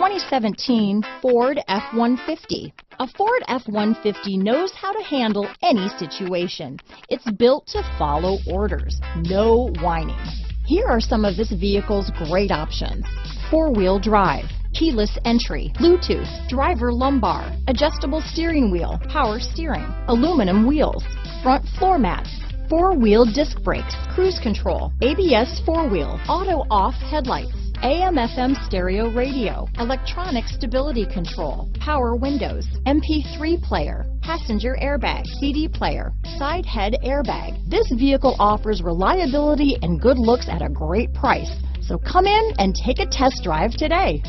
2017 Ford F-150. A Ford F-150 knows how to handle any situation. It's built to follow orders, no whining. Here are some of this vehicle's great options. Four-wheel drive, keyless entry, Bluetooth, driver lumbar, adjustable steering wheel, power steering, aluminum wheels, front floor mats, four-wheel disc brakes, cruise control, ABS four-wheel, auto-off headlights, AM FM stereo radio, electronic stability control, power windows, MP3 player, passenger airbag, CD player, side head airbag. This vehicle offers reliability and good looks at a great price. So come in and take a test drive today.